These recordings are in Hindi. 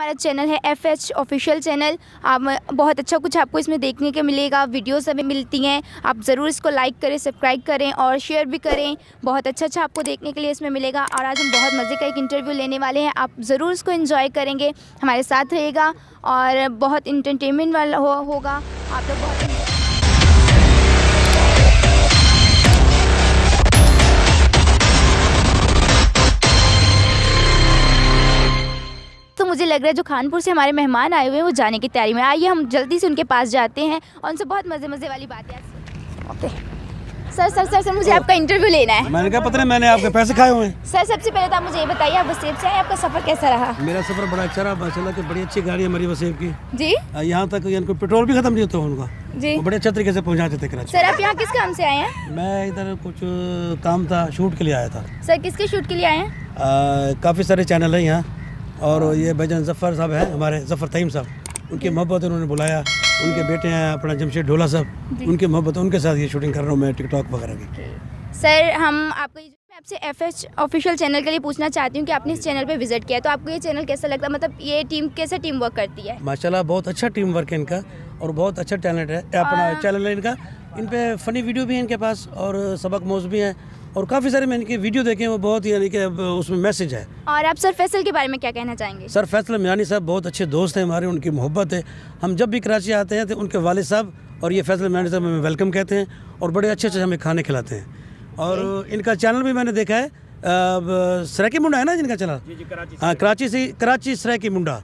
हमारा चैनल है एफ़ एच ऑफिशियल चैनल आप बहुत अच्छा कुछ आपको इसमें देखने के मिलेगा वीडियोस हमें मिलती हैं। आप ज़रूर इसको लाइक करें सब्सक्राइब करें और शेयर भी करें। बहुत अच्छा अच्छा आपको देखने के लिए इसमें मिलेगा और आज हम बहुत मज़े का एक इंटरव्यू लेने वाले हैं। आप ज़रूर इसको इन्जॉय करेंगे हमारे साथ रहेगा और बहुत इंटरटेनमेंट वाला हो, होगा। आप लोग बहुत लग रहा है जो खानपुर से हमारे मेहमान आए हुए हैं वो जाने की तैयारी में आइए हम जल्दी से उनके पास जाते हैं और उनसे बहुत मज़े मज़े वाली बातें okay sir sir sir sir मुझे आपका इंटरव्यू लेना है। मैंने कहा पता नहीं मैंने आपके पैसे खाए हुए हैं। सर सबसे पहले तो आप मुझे ये बताइए आप वसेब से आए आपका सफ़र कैसा रहा? मेरा सफ़र बड़ा अच्छा रहा माशाल्लाह की बड़ी अच्छी गाड़ी है हमारी वसेब की। जी। यहाँ तक इनको पेट्रोल भी खत्म नहीं होता उनका जी। बड़े अच्छे तरीके से पहुँचा देते कराची। सर आप यहाँ किस काम से आए हैं? मैं इधर कुछ काम था शूट के लिए आया था। सर किसके शूट के लिए आए हैं? काफ़ी सारे चैनल है यहाँ। और ये भाईजान जफ़र साहब हैं हमारे जफ़र तईम साहब। उनकी मोहब्बत उन्होंने बुलाया। उनके बेटे हैं अपना जमशेद ढोला साहब। उनकी मोहब्बत उनके साथ ये शूटिंग कर रहा हूँ मैं टिकटॉक वगैरह की। सर हम आपको मैं आपसे एफ़ एच ऑफिशियल चैनल के लिए पूछना चाहती हूँ कि आपने इस चैनल पे विज़िट किया तो आपको ये चैनल कैसा लगता है? मतलब ये टीम कैसे टीम वर्क करती है? माशाल्लाह बहुत अच्छा टीम वर्क है इनका और बहुत अच्छा टैलेंट है। अपना चैनल है इनका। इन पर फ़नी वीडियो भी है इनके पास और सबक मोज भी हैं। और काफ़ी सारे मैंने इनके वीडियो देखे हैं वो बहुत ही यानी कि उसमें मैसेज है। और आप सर फैसल के बारे में क्या कहना चाहेंगे? सर फैसल मियानी साहब बहुत अच्छे दोस्त हैं हमारे उनकी मोहब्बत है। हम जब भी कराची आते हैं तो उनके वालिद साहब और ये फैसल मियानी साहब हमें वेलकम कहते हैं और बड़े अच्छे अच्छे हमें खाने खिलाते हैं। और इनका चैनल भी मैंने देखा है सराकी मुंडा है ना जिनका चैनल हाँ कराची से कराची सराकी मुंडा।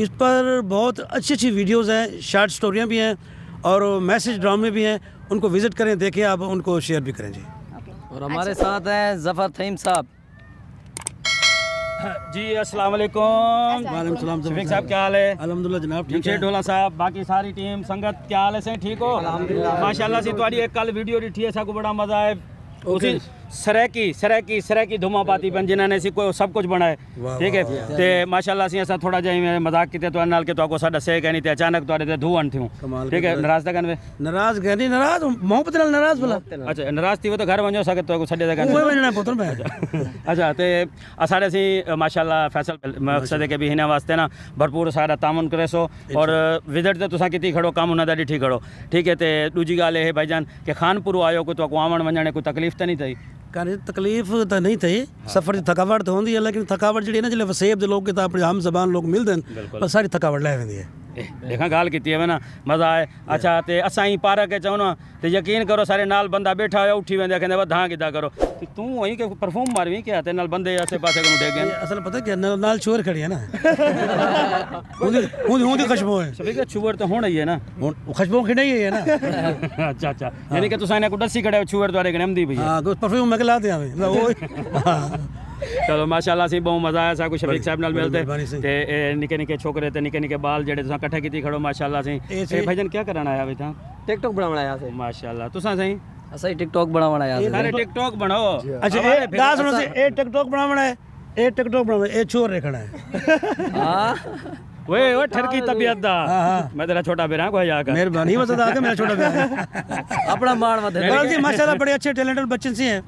इस पर बहुत अच्छी अच्छी वीडियोज़ हैं शार्ट स्टोरियाँ भी हैं और मैसेज ड्रामे भी हैं। उनको विज़िट करें देखें आप उनको शेयर भी करें जी। और हमारे अच्छा। साथ हैं ज़फ़र थीम साहब। जी अस्सलाम वालेकुम वालेकुम सलाम शफीक साहब क्या हाल है? अलहमदुल्ला जनाब ठीक है? ढोला साहब बाकी सारी टीम संगत क्या हाल है ठीक हो? माशाल्लाह से तुम्हारी एक कल वीडियो दिखी है सबको बड़ा मज़ा है उसी सरैकी सरैकी सरैकी धुमापाती बन जिन्होंने सी कोई सब कुछ बनाए ठीक है? ते माशाल्लाह सी असा थोड़ा जई मज़ाक किए तो नाल के तो को साडा सह अचानक तोरे ते धुआँ थियो ठीक है? नाराज़ ता कनवे नाराज़ कहनी नाराज़? मोहब्बत नाराज़ भला। अच्छा नाराज़ थी वो तो घर वणो सके तो को अच्छा, अच्छा ते असाडे सी माशाल्लाह फैसल मकसद के भी हिना वास्ते ना भरपूर सारा तामन करेसो और विज़िट तो तुसा किती खड़ो काम हुना दा ठीक खड़ो। ठीक है तो दूजी गाल है भाईजान के खानपुर आयो को तो को आवण वणने कोई तकलीफ़ तो नहीं थी काने तकलीफ़ तो नहीं थी। सफ़र की थकावट तो होंगी है लेकिन थकावट जी ना ज़िले वसेब के लोग तो अपने आम जबान लोग मिलते हैं पर सारी थकावट लै वेंदी है देखा ॻाल्हि कीती है ना मज़ा आहे अच्छा ते असां ई पार खे चऊं न ते यकीन करो सारे नाल बंदा बैठा हुआ उठी वेंदे कहंदे वधां किदा करो। ते वहीं के परफ्यूम मारवी क्या? ते नाल बंदे आसे पासे को डेगे असल पता क्या नाल नाल चोर खड़ी है ना। उनकी उनकी खुशबू है। सभी के छुवर तो होना ही है ना। खुशबू खिड़ी ही है ना। अच्छा अच्छा। यानी कि तुसां इन्हें को दसी खड़े छुवर तो गणम दी भई हाँ परफ्यूम मैं ला दिया मैं वो चलो माशाल्लाह सी बहुत मज़ा आया कुछ शफीक साहब मिलते निके निके छोकरे ते निके निके बाल जेड़े तुसां इकट्ठे खड़ो माशाल्लाह सी। क्या करना आया बेटा टिकटॉक बनावण आया सी सही असा टिकटॉक बनावण आया अरे टिकटॉक बनाओ। हाँ। अच्छा ए 10 मिनट से ए टिकटॉक बनावण है ए टिकटॉक बनावण ए छोर रखना है हाँ। वे वो ठरकी तबीयत दा। हाँ, हाँ। मैं तेरा छोटा बेरा को जाकर मेहरबानी। मत दा के मेरा छोटा बेरा अपना मार मत कल जी माशाल्लाह बड़े अच्छे टैलेंटेड बच्चे से हैं।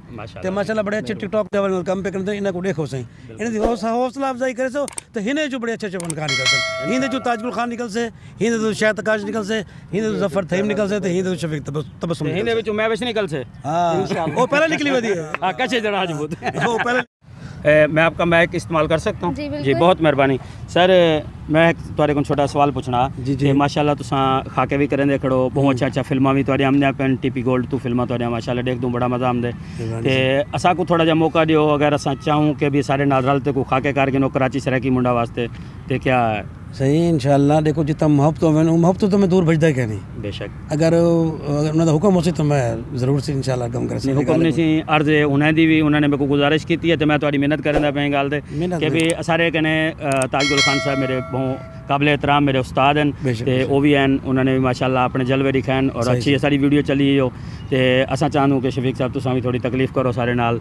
ते माशाल्लाह बड़े अच्छे टिकटॉक दे वाले कम पे करते इना को देखो सही। इन दी हौसला अफजाई करे सो तो हिने जो बड़े अच्छे अच्छे फनकार निकल से हिंद जो ताजपुर खान निकल से हिंद जो शायद काज निकल से हिंद जो ज़फ़र थईम निकल से ते तो हिंद जो शफीक तबसुम हिंद विच मैं विच निकल से हाँ। ओ पहले निकली वदी हाँ कछे जड़ा आज वो पहले मैं आपका मैक इस्तेमाल कर सकता हूँ जी, जी बहुत महिरबानी सर ਮੈਂ ਤੁਹਾਡੇ ਕੋਲ ਛੋਟਾ ਸਵਾਲ ਪੁੱਛਣਾ ਜੀ ਮਾਸ਼ਾਅੱਲਾ ਤੁਸੀਂ ਖਾਕੇ ਵੀ ਕਰਨ ਦੇ ਖੜੋ ਬਹੁਤ ਅੱਛਾ ਅੱਛਾ ਫਿਲਮਾਂ ਵੀ ਤੁਹਾਡੇ ਆਮਨੇ ਆਪਨ ਟੀਪੀ ਗੋਲਡ ਤੋਂ ਫਿਲਮਾਂ ਤੁਹਾਡੇ ਮਾਸ਼ਾਅੱਲਾ ਦੇਖ ਦੂੰ ਬੜਾ ਮਜ਼ਾ ਆਉਂਦਾ ਤੇ ਅਸਾਂ ਕੋ ਥੋੜਾ ਜਿਹਾ ਮੌਕਾ ਦਿਓ ਅਗਰ ਅਸਾਂ ਚਾਹੂੰ ਕਿ ਵੀ ਸਾਰੇ ਨਾਲ ਰਲ ਤੇ ਕੋ ਖਾਕੇ ਕਰਕੇ ਨੋ ਕਰਾਚੀ ਸਰਾਕੀ ਮੁੰਡਾ ਵਾਸਤੇ ਤੇ ਕਿਆ ਸਹੀ ਇਨਸ਼ਾਅੱਲਾ ਦੇਖੋ ਜਿੱਤਾ ਮੁਹੱਬਤ ਹੋਵੇ ਨਾ ਮੁਹੱਬਤ ਤੋਂ ਮੈਂ ਦੂਰ ਭਜਦਾ ਕਿ ਨਹੀਂ? ਬੇਸ਼ੱਕ। ਅਗਰ ਅਗਰ ਉਹਨਾਂ ਦਾ ਹੁਕਮ ਹੋਸੇ ਤਾਂ ਮੈਂ ਜ਼ਰੂਰ ਸੇ ਇਨਸ਼ਾਅੱਲਾ ਕੰਮ ਕਰ ਸਕਦਾ ਹੁਕਮ ਨੇ ਸੀ ਅਰਜ਼ ਉਹਨਾਂ ਦੀ ਵੀ ਉਹਨਾਂ ਨੇ ਮੈਨੂੰ ਗੁਜ਼ਾਰਿਸ਼ ਕੀਤੀ ਹੈ ਤੇ ਮੈਂ ਤੁਹਾਡੀ ਮਿਹਨਤ ਕਰਨ ਦਾ ਪਈ ਗੱਲ ਤੇ। ਕਿ ਵੀ ਸਾਰੇ ਕਹਿੰਦੇ ਤਾਜੁਲ ਖਾਨ ਸਾਹਿਬ ਮੇਰੇ ਬਹੁਤ ਕਾਬਲੇ ਇਤਰਾਮ ਮੇਰੇ ਉਸਤਾਦ ਹਨ ਤੇ ਉਹ ਵੀ ਹਨ ਉਹਨਾਂ ਨੇ ਵੀ ਮਾਸ਼ਾਅੱਲਾ ਆਪਣੇ ਜਲਵੇ ਦਿਖਾਣ ਔਰ ਅੱਛੀ ਸਾਰੀ ਵੀਡੀਓ ਚੱਲੀ ਹੋ ਤੇ ਅਸਾਂ ਚਾਹਨੂੰ ਕਿ ਸ਼ਫੀਕ ਸਾਹਿਬ ਤੁਸੀਂ ਵੀ ਥੋੜੀ ਤਕਲੀਫ ਕਰੋ ਸਾਰੇ ਨਾਲ।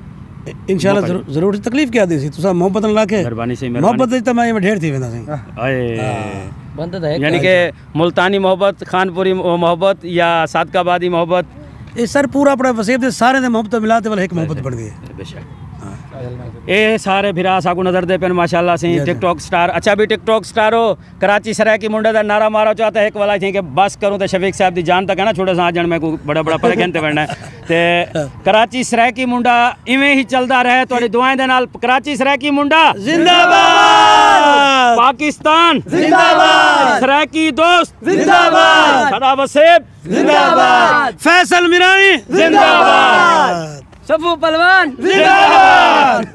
इंशाल्लाह ज़रूर तकलीफ़ क्या दी तुसां मोहबत लाके? महिरबानी सही मोहबत जी त तो माँ ढेर थी वेंदा है। हाँ। यानी के मुल्तानी मोहब्बत खानपुरी मोहब्बत या सादकाबादी मोहब्बत? ये सर पूरा अपना वसीब दे सारे दे मोहब्बत मिलाते वाला एक मोहब्बत बन गई है। बेशक। ये सारे फिर साकू नज़र दे पेन माशाल्लाह से टिकटॉक स्टार अच्छा भी टिकटॉक स्टार हो कराची सराय की मुंडे दा नारा मारो चाहता है एक वाला थी के बस करूँ ते शफीक साहब दी जान तक है ना छोटे सा जन मैं को बड़ा बड़ा पर कहते बनना है ते कराची सराय की मुंडा इवें ही चलदा रहे तोड़ी दुआएँ दे नाल कराची सराय की मुंडा जिंदाबाद पाकिस्तान जिंदाबाद सराय की दोस्त जिंदाबाद सदा वसीब जिंदाबाद फैसल मिरानी जिंदाबाद सफू पलवान। जिंदाबाद!